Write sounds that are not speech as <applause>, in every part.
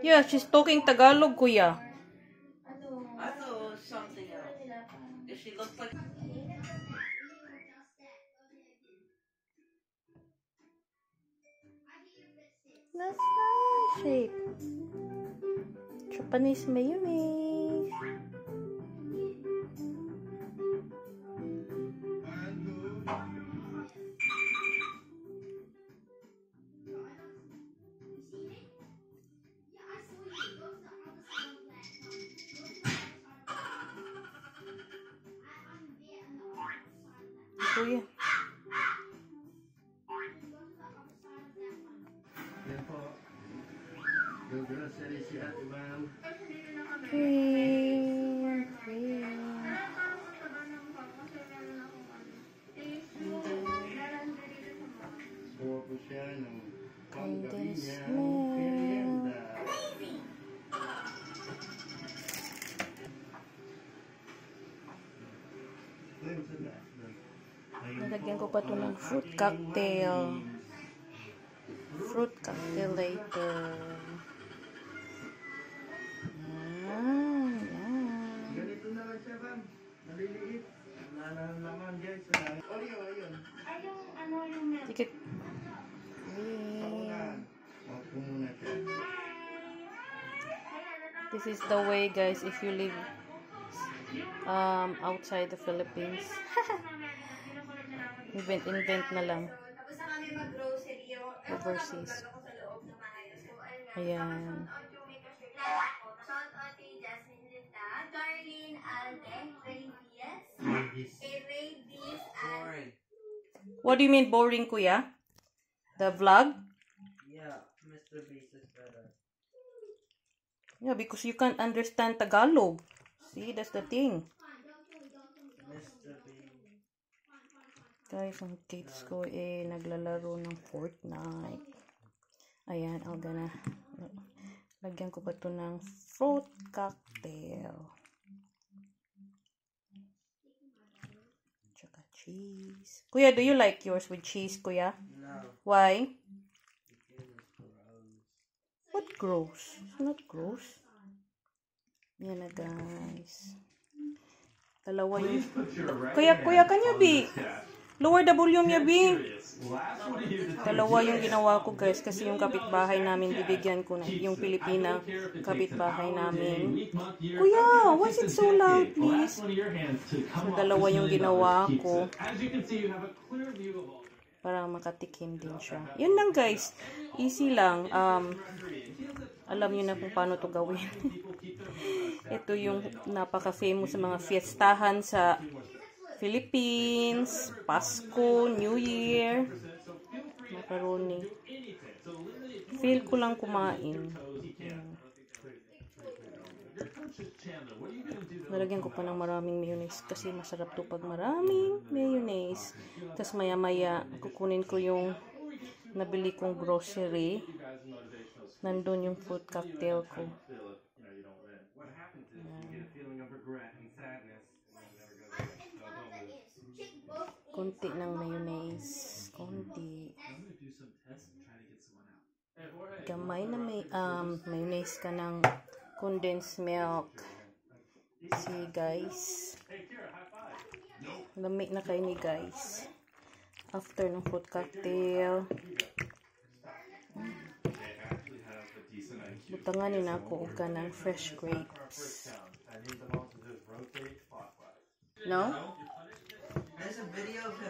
Yeah, she's talking Tagalog, kuya. I thought it was something else. Does she look like? That's nice shape. Japanese mayonnaise. Kuya. Yan po. Yung grocery si Ate Ma'am. Cream. Cream. Kuha po siya ng panggabi niya. Merienda. Ayun, sila. Ayun Nalagyan ko pa to ang ng fruit cocktail. Fruit cocktail later. Yan, yan. Ganito na lang siya, ma'am. Maliliit. Wala na naman, guys. Oreo, ayun. Na. Off ko muna siya. This is the way, guys, if you live um, outside the Philippines. <laughs> invent, invent na lang. Tapos na kami mag-grocery yung Overseas. Ayan. Shout out kay Jasmine Linda, Darlene Alde, Ray Diaz, Ray Diaz, and. What do you mean boring, kuya? The vlog? Yeah, Mr. Beast is better. Yeah, because you can't understand Tagalog. See, that's the thing. Mr. Guys, ang kids ko eh, naglalaro ng Fortnite. Ayan, I'm gonna, lagyan ko pa to ng fruit cocktail. Tsaka cheese. Kuya, do you like yours with cheese, kuya? No, Why? What gross? It's not gross. Yan na, guys. Dalawa yung... Kuya, kuya, can you be... Lower the volume, ya, be. Dalawa yung ginawa ko guys kasi yung kapitbahay namin bibigyan ko na yung Pilipina kapitbahay namin. Kuya, why is it so loud please? So dalawa yung ginawa ko para makatikim din siya. Yun lang guys. Easy lang. Um, alam niyo na kung paano to gawin. <laughs> Ito yung napaka-famous sa mga fiestahan sa Philippines, Pasko, New Year, macaroni. Feel ko lang kumain. Ayan. Nalagyan ko pa ng maraming mayonnaise kasi masarap to pag maraming mayonnaise. Tapos maya maya kukunin ko yung nabili kong grocery. Nandun yung fruit cocktail ko. Konti ng mayonnaise. Konti. Gamay na may um, mayonnaise ka ng condensed milk. See guys. Lamig na kayo ni guys. After ng fruit cocktail. Butanganin ako ka ng fresh grapes. No?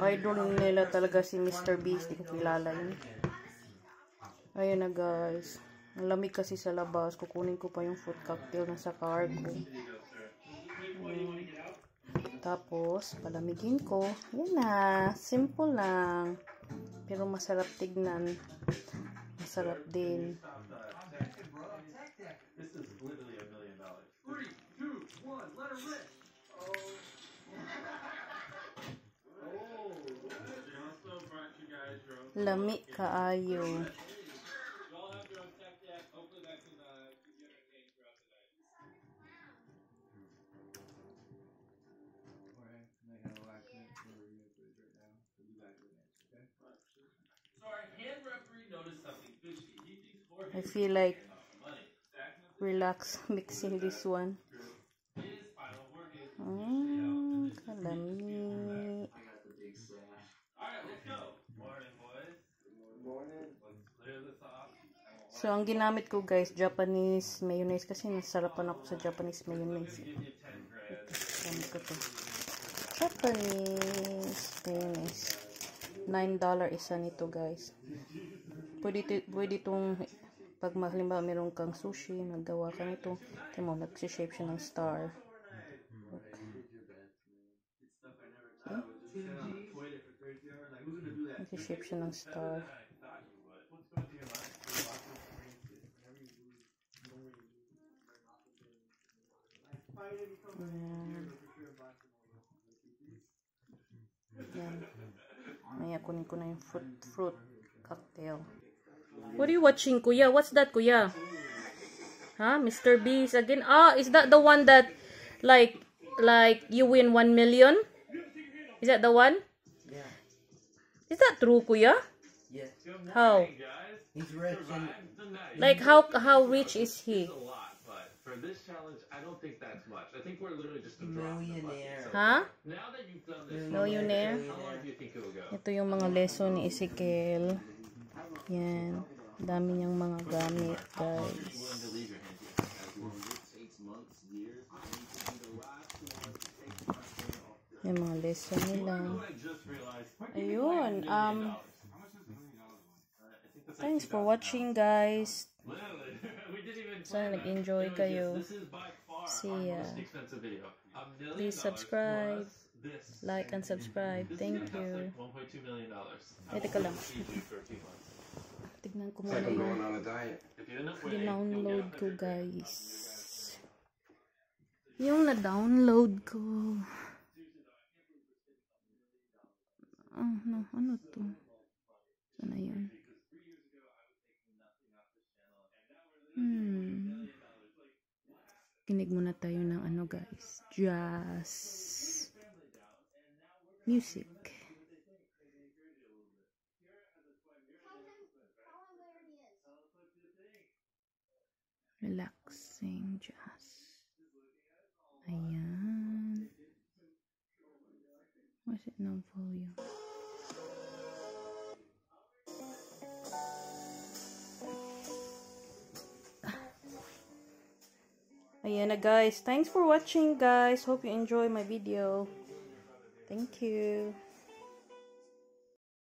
Idol nila talaga si Mr. Beast. Di ko kilala yun. Ayun na guys. Ang lamig kasi sa labas. Kukunin ko pa yung fruit cocktail na sa car ko. Tapos, palamigin ko. Yan na. Simple lang. Pero masarap tignan. Masarap din. Lami kaayo. Sorry, hand referee. I feel like relax mixing this one. Mm, kalami. So, ang ginamit ko guys, Japanese mayonnaise kasi nasarapan ako sa Japanese mayonnaise. Ito, gamit ko to. Japanese mayonnaise. $9 isa nito guys. Pwede, ito- pwede itong pag halimbawa meron kang sushi, naggawa ka nito, ito mo, nagsishape siya ng star. Nagsishape siya ng star. Yan. Maya kunin ko na yung fruit, fruit cocktail. What are you watching, Kuya? What's that, Kuya? Huh? Mr. Beast again? Ah, is that the one that, like, like you win 1 million? Is that the one? Yeah. Is that true, Kuya? Yeah. How? He's rich and Like, how how rich is he? For this challenge, I don't think that's much. I think we're literally just a drop in the bucket. millionaire. So Huh? now that you've done this, Millionaire? how long do you think it'll go? Ito yung mga lesson ni Ezekiel. Yan. Dami niyang mga gamit, guys. Yung mga lesson nila. Ayun. Um, thanks for watching, guys. Sana nag-enjoy kayo. just, This is by far See ya. Please subscribe. Like and subscribe. Thank you. cost like 1.2 million dollars. Ay, teka lang. Tignan ko muna yung dinownload ko, 100 grand. guys. Yung na-download ko. Ah, no. Ano to? Sana yun? Hmm. Kinig muna tayo ng ano, guys. Jazz. Music. Relaxing jazz. Ayan. What's it now Ayan na guys. Thanks for watching guys. Hope you enjoy my video. Thank you.